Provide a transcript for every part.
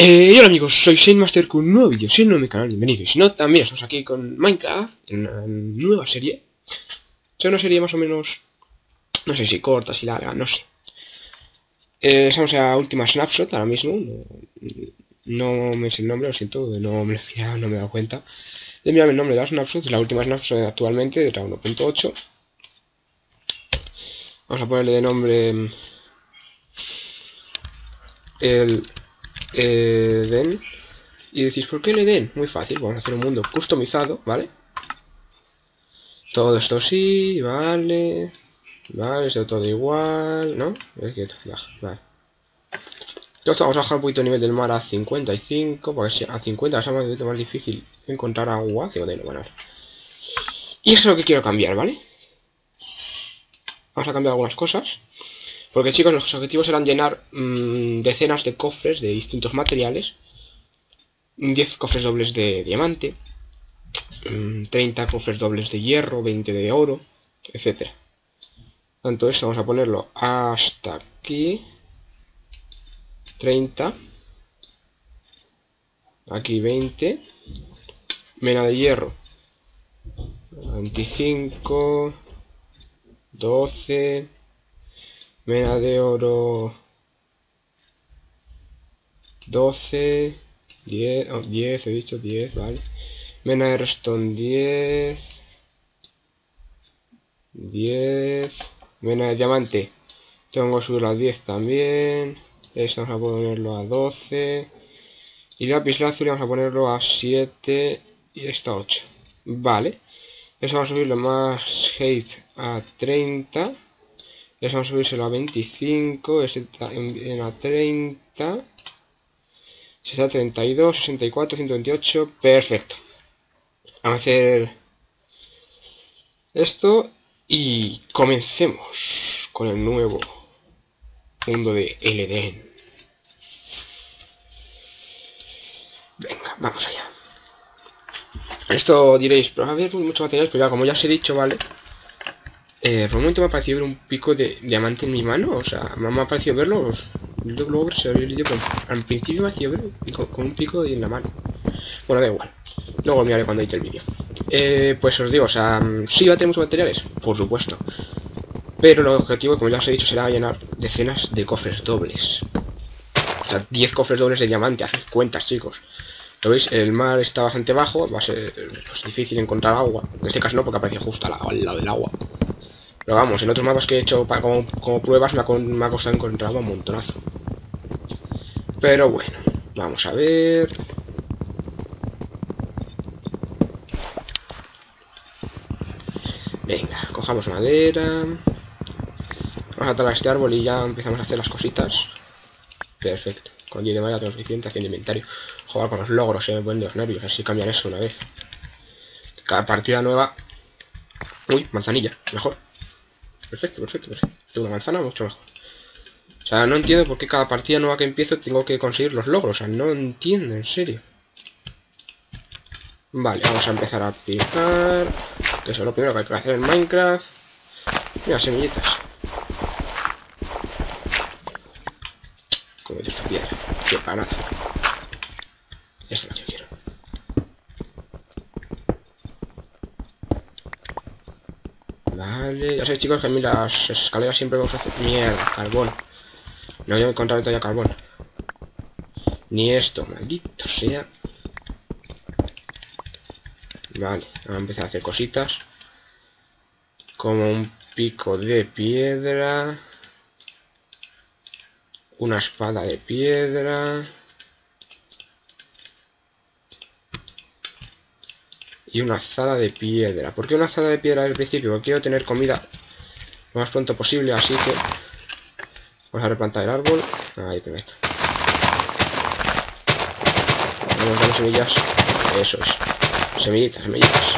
Eh, hola amigos, soy Shinemaster con un nuevo vídeo, si no en mi canal, bienvenidos. Si no, también estamos aquí con Minecraft, en una nueva serie. Es una serie más o menos, no sé si corta, si larga, no sé. Eh, estamos a última snapshot ahora mismo. No, me sé el nombre, lo siento, no me, no me he dado cuenta. De mirar el nombre de la snapshot, es la última snapshot actualmente de la 1.8. Vamos a ponerle de nombre el Eden. Y decís, ¿por qué el Eden? Muy fácil, vamos a hacer un mundo customizado, ¿vale? Todo esto sí, vale. Vale, esto todo igual, ¿no? Es que, vale. Esto vamos a bajar un poquito el nivel del mar a 55, porque si a 50 es más, más difícil encontrar agua. bueno. Y eso es lo que quiero cambiar, ¿vale? Vamos a cambiar algunas cosas. Porque chicos, los objetivos serán llenar mm, decenas de cofres de distintos materiales. 10 cofres dobles de diamante. 30 mm, cofres dobles de hierro, 20 de oro, etcétera. Tanto eso vamos a ponerlo hasta aquí. 30. Aquí 20. Mena de hierro. 25. 12. Mena de oro 12 10, 10, he dicho 10, vale. Mena de redstone 10 10 Mena de diamante Tengo que subirlo a 10 también. Esto vamos a ponerlo a 12 Y lápiz lazuli vamos a ponerlo a 7 Y esto a 8 Vale Eso vamos a subirlo más hate a 30 a subírselo a 25, este está en, a 30. está a 32, 64, 128, perfecto. Vamos a hacer esto y comencemos con el nuevo mundo de LDN. Venga, vamos allá. Esto diréis, pero a ver, mucho material, pero ya como ya os he dicho, ¿vale? Eh, por un momento me ha parecido ver un pico de diamante en mi mano, o sea, me ha parecido verlo, al principio me ha parecido verlo con, un pico en la mano. Bueno, da igual, luego miraré cuando edite el vídeo. Eh, pues os digo, o sea, sí ya tenemos materiales, por supuesto. Pero el objetivo, como ya os he dicho, será llenar decenas de cofres dobles. O sea, 10 cofres dobles de diamante, haced cuentas, chicos. ¿Lo veis? El mar está bastante bajo, va a ser pues, difícil encontrar agua. En este caso no, porque aparece justo al lado del agua. Pero vamos, en otros mapas que he hecho como, pruebas me ha, me ha encontrar un montonazo. Pero bueno, vamos a ver... Venga, cojamos madera. Vamos a talar este árbol y ya empezamos a hacer las cositas. Perfecto. Con 10 de madera tengo suficiente haciendo inventario. Jugar con los logros, se me ponen los nervios. Así cambian eso una vez. Cada partida nueva... Uy, manzanilla, mejor. Perfecto, perfecto, perfecto. Tengo una manzana mucho mejor. O sea, no entiendo por qué cada partida nueva que empiezo tengo que conseguir los logros. O sea, no entiendo, en serio. Vale, vamos a empezar a picar. Que eso es lo primero que hay que hacer en Minecraft. Mira, semillitas. Como esta piedra. Para nada. Esta es la que quiero. Vale, ya sé chicos que a las escaleras siempre a hacer... Mierda, carbón. No voy a encontrar todavía carbón. Ni esto, maldito sea. Vale, vamos a empezar a hacer cositas. Como un pico de piedra. Una espada de piedra. Y una azada de piedra. ¿Por qué una azada de piedra al principio? Porque quiero tener comida lo más pronto posible, así que vamos a replantar el árbol. Ahí te meto. Vamos a dar semillas. Eso es. Semillitas, semillitas.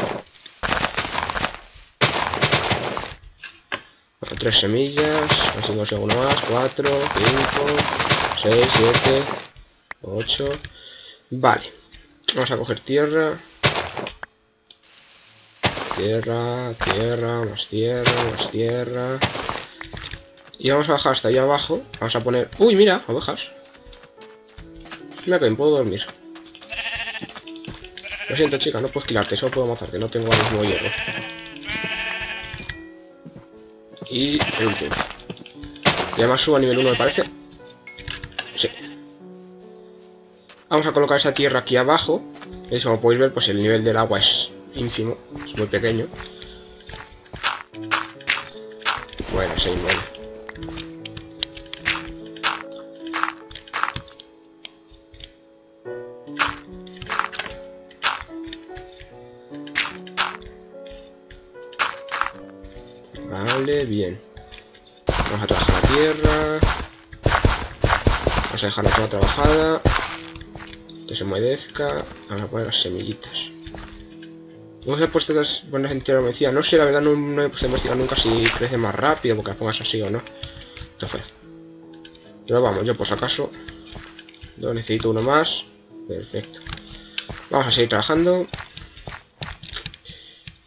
tres semillas. Así consigo uno más. Cuatro, cinco, seis, siete, ocho. Vale. Vamos a coger tierra. Tierra, tierra, más tierra, más tierra. Y vamos a bajar hasta allá abajo. Vamos a poner... ¡Uy, mira! Ovejas. Me puedo dormir. Lo siento, chica, no puedo esquilarte, solo puedo matarte, no tengo el mismo hierro. Y el último. Y además subo a nivel 1, me parece. Sí. Vamos a colocar esa tierra aquí abajo. ¿Veis? Como podéis ver, pues el nivel del agua es ínfimo, es muy pequeño. Bueno, sí, bueno. Vale, bien. Vamos a trabajar la tierra. Vamos a dejarla toda trabajada. Que se humedezca. Vamos a poner las semillitas. Hemos puesto estas buenas enteras, me decía. No sé, la verdad no, no he puesto a investigar nunca si crece más rápido porque las pongas así o no. Esto fue. Pero vamos, yo por si acaso. Yo necesito uno más. Perfecto. Vamos a seguir trabajando.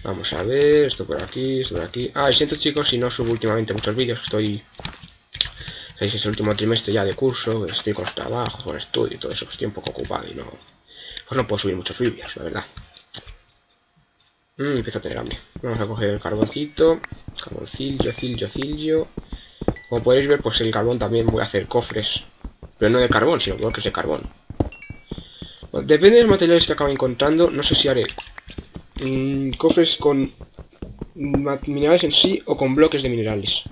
Vamos a ver, esto por aquí, esto por aquí. Ah, siento chicos si no subo últimamente muchos vídeos, estoy... Es el último trimestre ya de curso, estoy con trabajo, con estudio y todo eso, estoy un poco ocupado y no... Pues no puedo subir muchos vídeos, la verdad. Mmm, empiezo a tener hambre. Vamos a coger el carboncito. Carboncillo, cilio, cilio. Como podéis ver, pues el carbón también voy a hacer cofres. Pero no de carbón, sino bloques de carbón. depende de los materiales que acabo encontrando, no sé si haré Mm, cofres con minerales en sí o con bloques de minerales.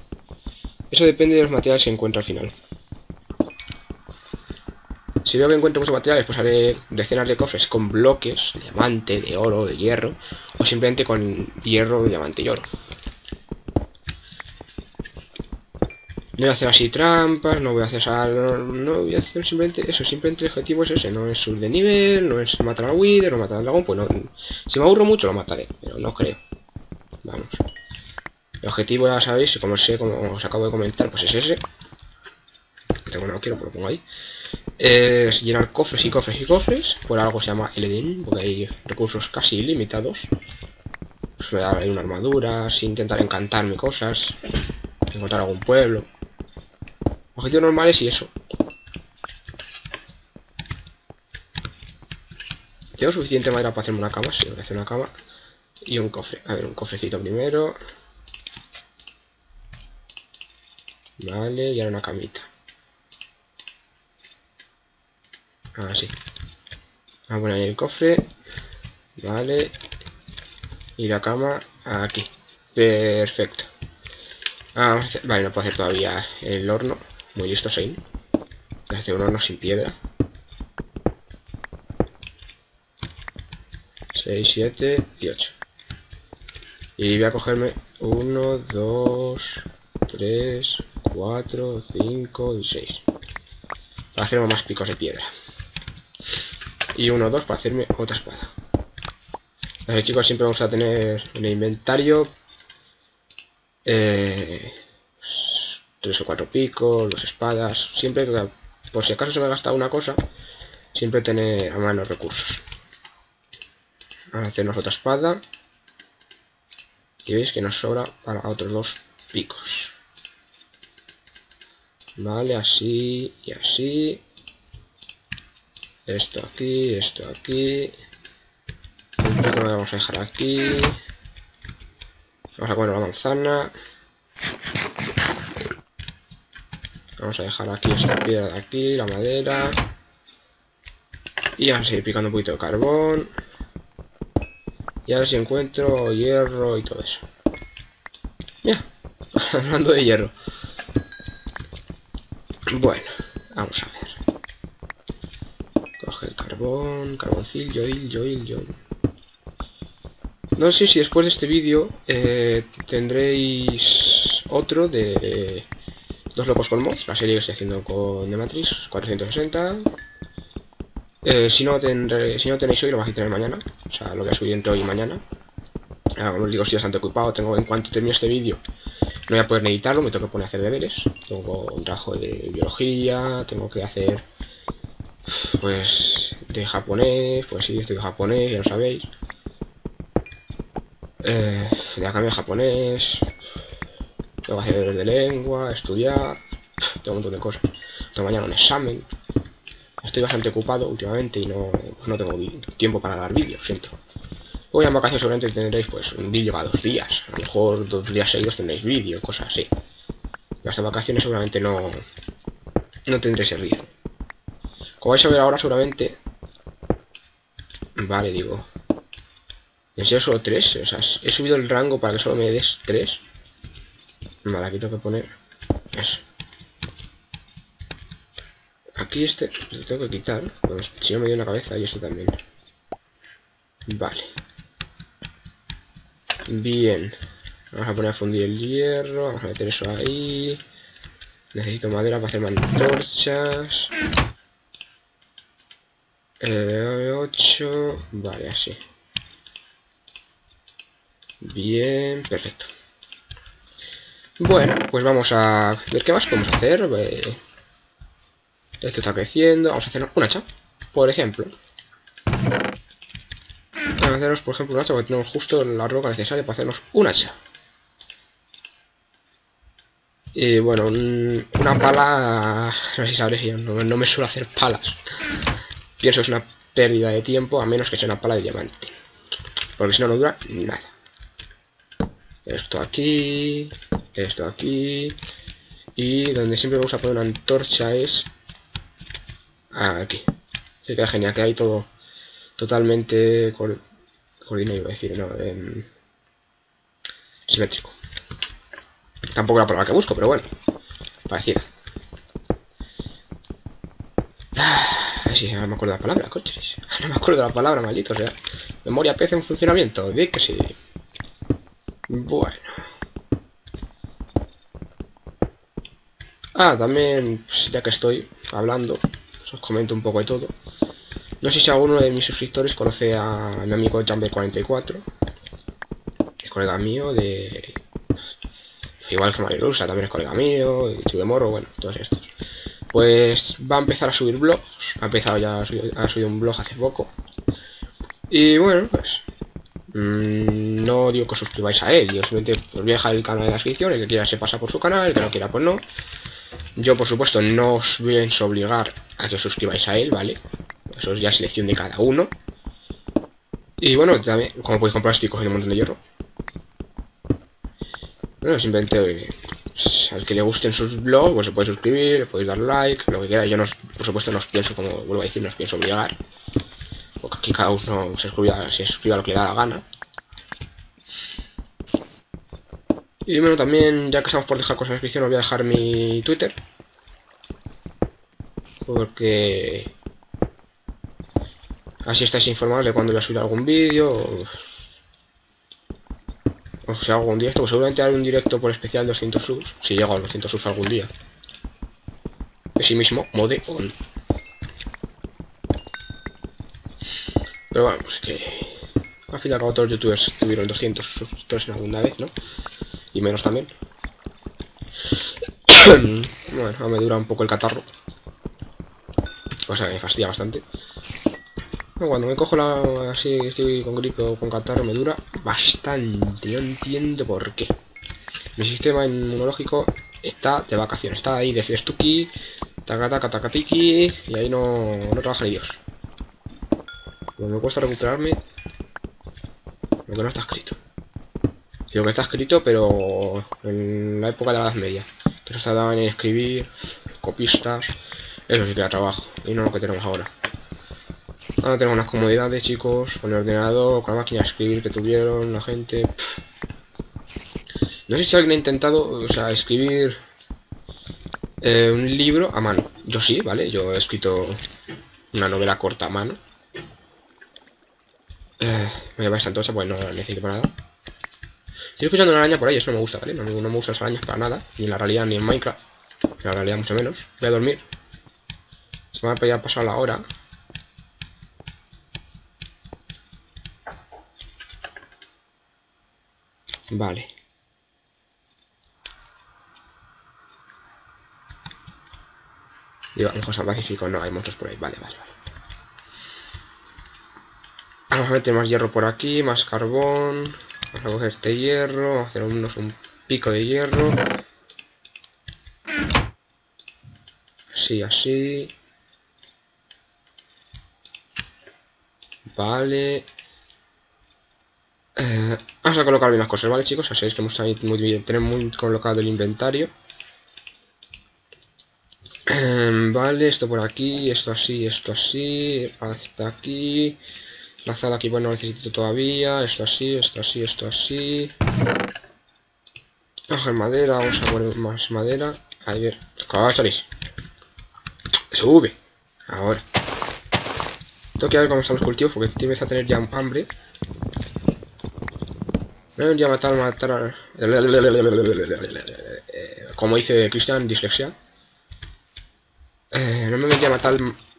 Eso depende de los materiales que encuentro al final. Si veo que encuentro muchos materiales, pues haré decenas de cofres con bloques, de diamante, de oro, de hierro, o simplemente con hierro, diamante y oro. No voy a hacer así trampas, no voy a hacer no, voy a hacer simplemente eso, simplemente el objetivo es ese, no es subir de nivel, no es matar a Wither o matar al dragón, pues no, si me aburro mucho lo mataré, pero no creo. Vamos. El objetivo ya sabéis, como sé, como os acabo de comentar, pues es ese. Tengo no quiero, pues lo pongo ahí. Es llenar cofres y cofres y cofres, por algo se llama el porque hay recursos casi ilimitados. Pues dar una armadura, intentar encantarme cosas, encontrar algún pueblo. Objetivos normales y eso. Tengo suficiente madera para hacerme una cama, sí, voy a hacer una cama. Y un cofre. A ver, un cofrecito primero. Vale, y ahora una camita. Así. Vamos a poner el cofre. Vale. Y la cama aquí. Perfecto. Ah, vale, no puedo hacer todavía el horno. Muy listo, Sein. Hacer un horno sin piedra. 6, 7 y 8. Y voy a cogerme 1, 2, 3, 4, 5 y 6. Para hacerme más picos de piedra. Y 1, 2 para hacerme otra espada. Así chicos, siempre vamos a tener en el inventario eh, tres o cuatro picos, dos espadas, siempre, por si acaso se me ha gastado una cosa, siempre tener a mano recursos. Ahora hacernos otra espada. Y veis que nos sobra para otros dos picos. Vale, así y así. Esto aquí, esto aquí. lo vamos a dejar aquí. Vamos a poner la manzana. Vamos a dejar aquí esa piedra de aquí, la madera. Y vamos a seguir picando un poquito de carbón. Y a ver si encuentro hierro y todo eso. Ya, hablando de hierro. Bueno, vamos a ver. Carbón, carboncillo, il, yo, il, yo. No sé si después de este vídeo eh, tendréis otro de Dos Locos con la serie que estoy haciendo con The Matrix 460. Eh, si, no tendré, si no tenéis hoy, lo vais a tener mañana. O sea, lo voy a subir entre hoy y mañana. Ah, como os digo, estoy bastante ocupado. Tengo, en cuanto termine este vídeo, no voy a poder editarlo, me tengo que poner a hacer deberes. Tengo un trabajo de biología, tengo que hacer... Pues... De japonés, pues sí, estoy japonés, ya lo sabéis. Eh, de acá japonés. Tengo que hacer de lengua, estudiar. Tengo un montón de cosas. Tengo mañana un examen. estoy bastante ocupado últimamente y no, pues no tengo tiempo para dar vídeos, siento. Hoy en vacaciones seguramente tendréis pues un vídeo cada dos días. A lo mejor dos días seguidos tendréis vídeo, cosas así. Las vacaciones seguramente no, no tendré ese ritmo. Como vais a ver ahora seguramente... Vale, digo. ¿En serio solo tres? O sea, he subido el rango para que solo me des tres. Vale, aquí tengo que poner... Eso. Aquí este lo tengo que quitar. Pues, si no me dio en la cabeza y este también. Vale. Bien. Vamos a poner a fundir el hierro. Vamos a meter eso ahí. Necesito madera para hacer antorchas. Eh, 8. Vale, así. Bien, perfecto. Bueno, pues vamos a ver qué más podemos hacer. Esto está creciendo. Vamos a hacer un hacha, por ejemplo. Vamos a hacernos, por ejemplo, un hacha porque tenemos justo la roca necesaria para hacernos un hacha. Y bueno, una pala... No sé si sabréis, no, no me suelo hacer palas. Pienso que es una pérdida de tiempo a menos que sea una pala de diamante. Porque si no, no dura nada. Esto aquí, esto aquí. Y donde siempre vamos a poner una antorcha es aquí. Se queda genial, que hay todo totalmente coordinado, iba a decir, no, em, simétrico. Tampoco la palabra que busco, pero bueno, parecida. Ah, sí, no me acuerdo la palabra, coches. No me acuerdo la palabra, maldito, o sea. Memoria PC en funcionamiento, di que sí. Bueno. Ah, también, pues, ya que estoy hablando, os comento un poco de todo. No sé si alguno de mis suscriptores conoce a mi amigo Jamber44. Es colega mío de... Igual que Marilusa, también es colega mío, y de Moro, bueno, todos estos. Pues va a empezar a subir blogs. Ha empezado ya a subir, un blog hace poco. Y bueno, pues... Mmm, no digo que os suscribáis a él, yo simplemente os voy a dejar el canal de la descripción, el que quiera se pasa por su canal, el que no quiera pues no. Yo por supuesto no os voy a obligar a que os suscribáis a él, ¿vale? Eso es ya selección de cada uno. Y bueno, también, como podéis comprar estoy cogiendo un montón de hierro. Bueno, simplemente pues, al que le gusten sus blogs, pues se puede suscribir, le podéis dar like, lo que quiera. Yo por supuesto no os pienso, como vuelvo a decir, no os pienso obligar. Porque aquí cada uno se suscriba, se suscriba lo que le da la gana. Y bueno, también, ya que estamos por dejar cosas en descripción, os voy a dejar mi Twitter. Porque... Así estáis informados de cuando voy a subir algún vídeo. Sea, algún directo. Pues seguramente haré un directo por especial 200 subs. Si llego a los 200 subs algún día. Sí mismo, mode on. Pero bueno, pues que... Al fin y al cabo todos los youtubers tuvieron 200 suscriptores en alguna vez, ¿no? Y menos también. bueno, me dura un poco el catarro. Cosa que me fastidia bastante. Cuando me cojo la... así, estoy con gripe o con catarro, me dura bastante. No entiendo por qué. Mi sistema inmunológico está de vacaciones. Está ahí de fiestuki, taca taca taca tiki, y ahí no, no trabaja Dios. me cuesta recuperarme, lo que no está escrito. Digo que está escrito, pero en la época de la Edad Media. Que se daban en escribir, copistas, eso sí que era trabajo, y no lo que tenemos ahora. Ahora tenemos unas comodidades, chicos, con el ordenador, con la máquina de escribir que tuvieron la gente. No sé si alguien ha intentado, o sea, escribir eh, un libro a mano. Yo sí, ¿vale? Yo he escrito una novela corta a mano. Eh, me llama esta entonces, pues no necesito para nada. Estoy escuchando una araña por ahí, eso no me gusta, ¿vale? No, me gustan las arañas para nada, ni en la realidad ni en Minecraft. En la realidad mucho menos. Voy a dormir. Se me ha pasado la hora. Vale. Y vamos a Pacífico, no, hay monstruos por ahí, vale, vale, vale. Vamos a meter más hierro por aquí, más carbón. Vamos a coger este hierro, vamos a hacer unos un pico de hierro. Así, así. Vale. Eh, vamos a colocar bien las cosas, ¿vale, chicos? Así es que hemos muy bien, tener muy colocado el inventario. Em, vale, esto por aquí, esto así, esto así, hasta aquí. La sala aquí, bueno, necesito todavía, esto así, esto así, esto así. Coger madera, vamos a poner más madera. A ver, chalis. Sube. Ahora. Tengo que ver cómo están los cultivos porque tienes a tener ya hambre. No ya matar, matar Como dice Cristian, dislexia. Eh, no me voy a matar,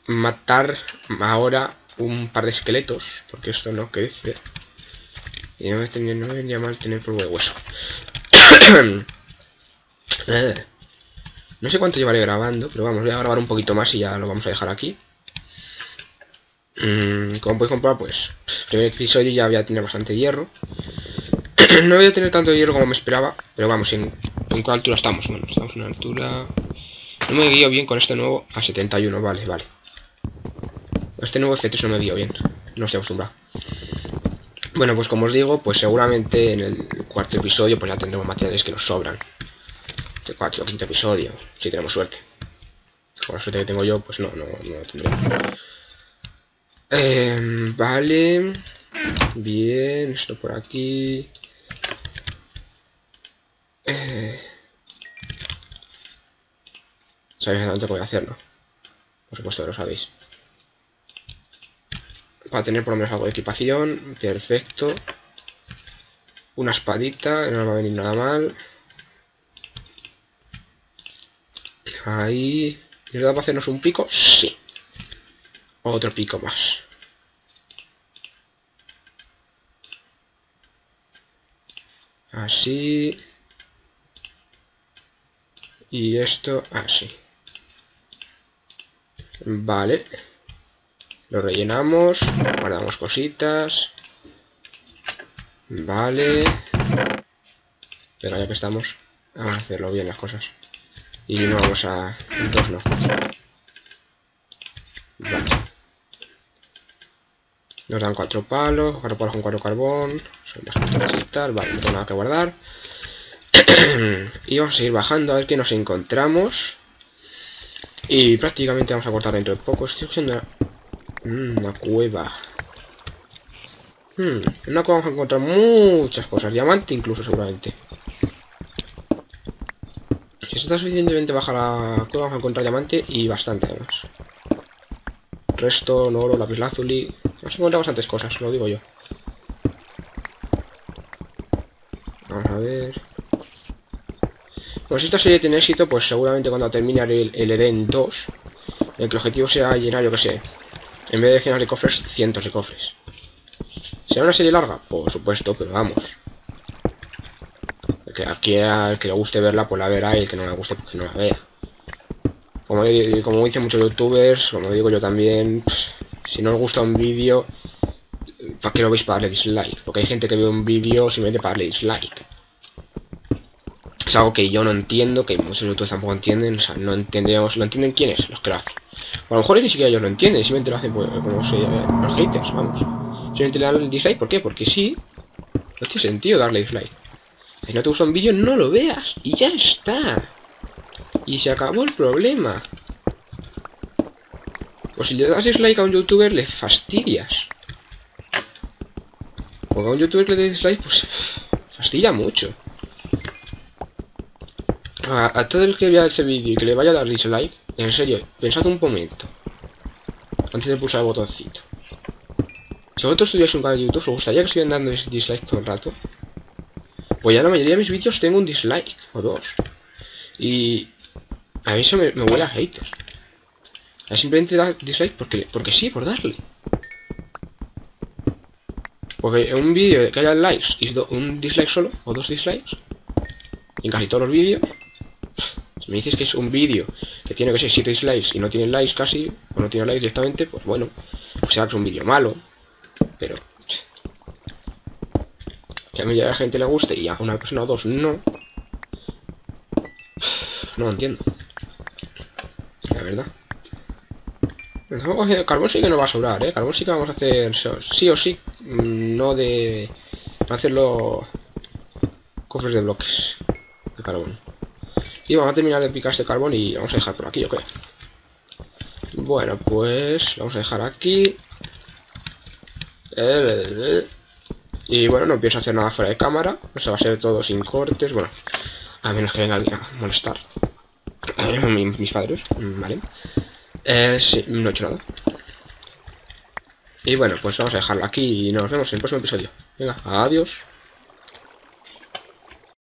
matar ahora un par de esqueletos, porque esto no crece. Y no me, tenía, no me vendría mal tener polvo de hueso. Eh, no sé cuánto llevaré grabando, pero vamos, voy a grabar un poquito más y ya lo vamos a dejar aquí. Mm, como podéis comprobar, pues, el primer episodio ya voy a tener bastante hierro. No voy a tener tanto hierro como me esperaba, pero vamos, ¿en, en cuál altura estamos? Bueno, estamos en una altura... No me guío bien con este nuevo a 71, vale, vale. Este nuevo F3 no me guío bien, no estoy acostumbrado. Bueno, pues como os digo, pues seguramente en el cuarto episodio pues ya tendremos materiales que nos sobran. El cuarto o quinto episodio, si tenemos suerte. Con la suerte que tengo yo, pues no, no, no lo tendré. Em, vale. Bien, esto por aquí. Eh... Sabéis voy a hacerlo. Por supuesto que lo sabéis. Para tener por lo menos algo de equipación. Perfecto. Una espadita, no va a venir nada mal. Ahí. ¿Nos da para hacernos un pico? Sí. Otro pico más. Así. Y esto así. Vale. Lo rellenamos. Guardamos cositas. Vale. Pero ya que estamos, a hacerlo bien las cosas. Y no vamos a... Dos no. Vale. Nos dan cuatro palos, cuatro palos con cuatro carbón. Son las cositas, vale, no tengo nada que guardar. y vamos a seguir bajando a ver qué nos encontramos. Y prácticamente vamos a cortar dentro de poco. Estoy escuchando mm, una, cueva. Hmm, una cueva vamos a encontrar muchas cosas. Diamante incluso seguramente. Si está suficientemente baja la cueva vamos a encontrar diamante y bastante además. Resto, oro, lapislázuli. Vamos a encontrar bastantes cosas, lo digo yo. Vamos a ver. Pues esta serie tiene éxito, pues seguramente cuando termine el, el Eden 2, el que el objetivo sea llenar, yo que sé, en vez de decenas de cofres, cientos de cofres. ¿Será una serie larga? Por supuesto, pero vamos. Que aquí al que le guste verla, pues la verá y el que no le guste, pues que no la vea. Como, como dicen muchos youtubers, como digo yo también, si no os gusta un vídeo, ¿para qué lo veis para darle dislike? Porque hay gente que ve un vídeo simplemente para darle dislike. Es algo que yo no entiendo, que muchos youtubers tampoco entienden, o sea, no entendemos, lo entienden quiénes, los que a lo mejor ni siquiera ellos lo entienden, simplemente lo hacen pues, como se, los haters, vamos. Simplemente le dan el dislike, ¿por qué? Porque sí, no tiene sentido darle dislike. Si no te gusta un vídeo, no lo veas, y ya está. Y se acabó el problema. Pues si le das dislike a un youtuber, le fastidias. Porque a un youtuber le des dislike, pues fastidia mucho a, todo el que vea ese vídeo y que le vaya a dar dislike, en serio, pensad un momento. Antes de pulsar el botoncito. Si vosotros tuvierais un canal de YouTube, ¿os gustaría que estuvieran dando ese dislike todo el rato? Pues ya la mayoría de mis vídeos tengo un dislike, o dos. Y a mí eso me, huele a haters. A simplemente da dislike porque, porque sí, por darle. Porque en un vídeo que haya likes y un dislike solo, o dos dislikes, en casi todos los vídeos, me dices que es un vídeo que tiene que ser 7 dislikes y no tiene likes casi, o no tiene likes directamente, pues bueno, pues será que es un vídeo malo. Pero... Que a mí ya la gente le guste y a una persona o dos no. No lo entiendo. La verdad. Carbón sí que no va a sobrar, ¿eh? Carbón sí que vamos a hacer sí o sí, mm, no de... Hacerlo... Cofres de bloques de carbón. Y vamos a terminar de picar este carbón y vamos a dejar por aquí, creo. Bueno, pues vamos a dejar aquí. Y bueno, no a hacer nada fuera de cámara. O sea, va a ser todo sin cortes. Bueno, a menos que venga alguien a molestar. mis padres, vale. Eh, sí, no he hecho nada. Y bueno, pues vamos a dejarlo aquí y nos vemos en el próximo episodio. Venga, adiós.